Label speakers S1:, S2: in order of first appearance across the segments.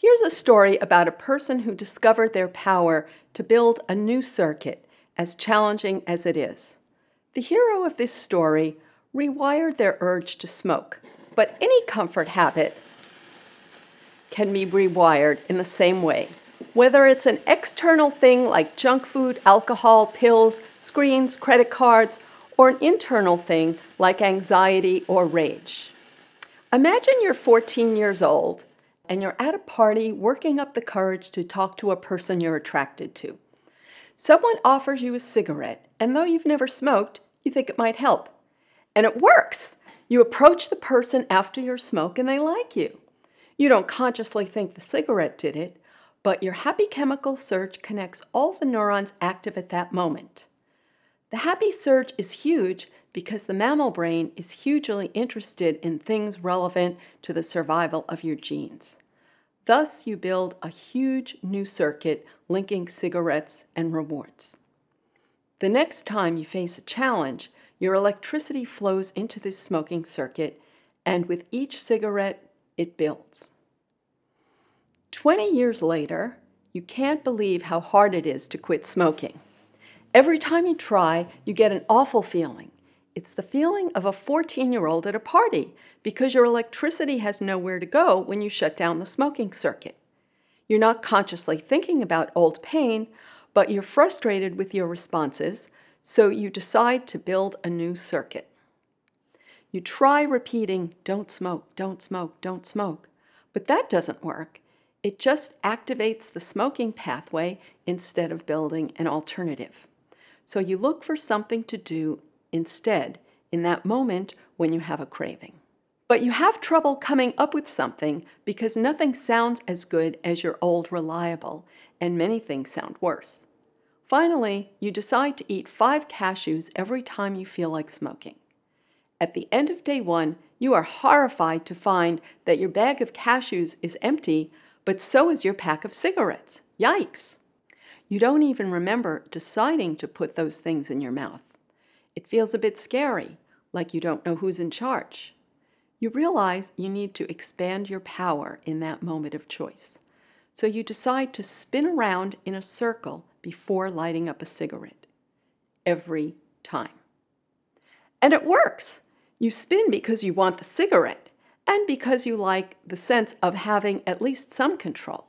S1: Here's a story about a person who discovered their power to build a new circuit, as challenging as it is. The hero of this story rewired their urge to smoke, but any comfort habit can be rewired in the same way. Whether it's an external thing like junk food, alcohol, pills, screens, credit cards, or an internal thing like anxiety or rage. Imagine you're 14 years old and you're at a party working up the courage to talk to a person you're attracted to. Someone offers you a cigarette, and though you've never smoked, you think it might help. And it works! You approach the person after your smoke and they like you. You don't consciously think the cigarette did it, but your happy chemical surge connects all the neurons active at that moment. The happy surge is huge because the mammal brain is hugely interested in things relevant to the survival of your genes. Thus, you build a huge new circuit linking cigarettes and rewards. The next time you face a challenge, your electricity flows into this smoking circuit, and with each cigarette, it builds. 20 years later, you can't believe how hard it is to quit smoking. Every time you try, you get an awful feeling. It's the feeling of a 14 year old at a party because your electricity has nowhere to go when you shut down the smoking circuit. You're not consciously thinking about old pain, but you're frustrated with your responses, so you decide to build a new circuit. You try repeating, don't smoke, don't smoke, don't smoke, but that doesn't work. It just activates the smoking pathway instead of building an alternative. So you look for something to do instead in that moment when you have a craving. But you have trouble coming up with something because nothing sounds as good as your old reliable, and many things sound worse. Finally, you decide to eat five cashews every time you feel like smoking. At the end of day one, you are horrified to find that your bag of cashews is empty, but so is your pack of cigarettes. Yikes! You don't even remember deciding to put those things in your mouth. It feels a bit scary, like you don't know who's in charge. You realize you need to expand your power in that moment of choice. So you decide to spin around in a circle before lighting up a cigarette. Every time. And it works! You spin because you want the cigarette and because you like the sense of having at least some control.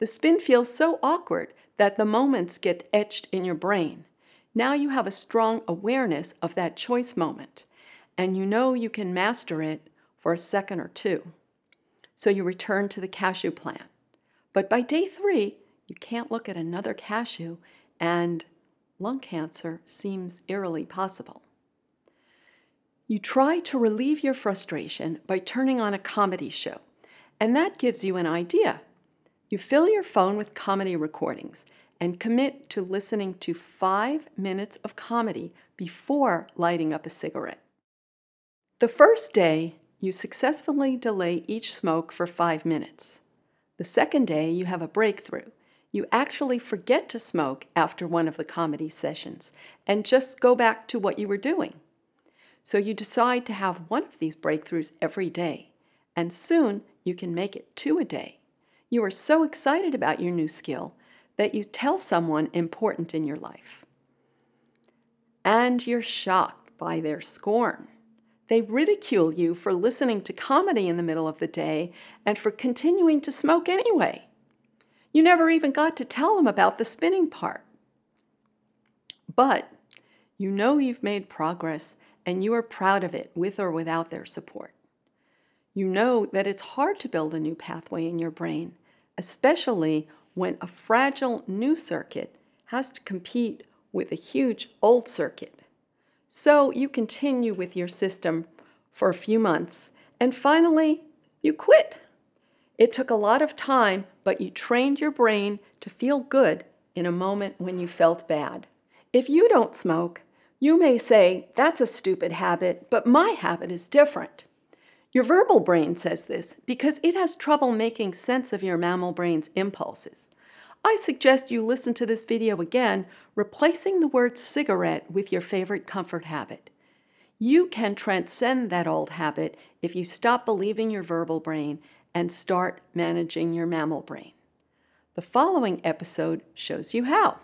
S1: The spin feels so awkward that the moments get etched in your brain. Now you have a strong awareness of that choice moment, and you know you can master it for a second or two. So you return to the cashew plan. But by day three, you can't look at another cashew, and lung cancer seems eerily possible. You try to relieve your frustration by turning on a comedy show, and that gives you an idea. You fill your phone with comedy recordings and commit to listening to five minutes of comedy before lighting up a cigarette. The first day, you successfully delay each smoke for five minutes. The second day, you have a breakthrough. You actually forget to smoke after one of the comedy sessions and just go back to what you were doing. So you decide to have one of these breakthroughs every day, and soon you can make it two a day. You are so excited about your new skill that you tell someone important in your life. And you're shocked by their scorn. They ridicule you for listening to comedy in the middle of the day and for continuing to smoke anyway. You never even got to tell them about the spinning part. But you know you've made progress and you are proud of it with or without their support. You know that it's hard to build a new pathway in your brain, especially when a fragile new circuit has to compete with a huge old circuit. So you continue with your system for a few months and finally you quit. It took a lot of time, but you trained your brain to feel good in a moment when you felt bad. If you don't smoke, you may say, that's a stupid habit, but my habit is different. Your verbal brain says this because it has trouble making sense of your mammal brain's impulses. I suggest you listen to this video again, replacing the word cigarette with your favorite comfort habit. You can transcend that old habit if you stop believing your verbal brain and start managing your mammal brain. The following episode shows you how.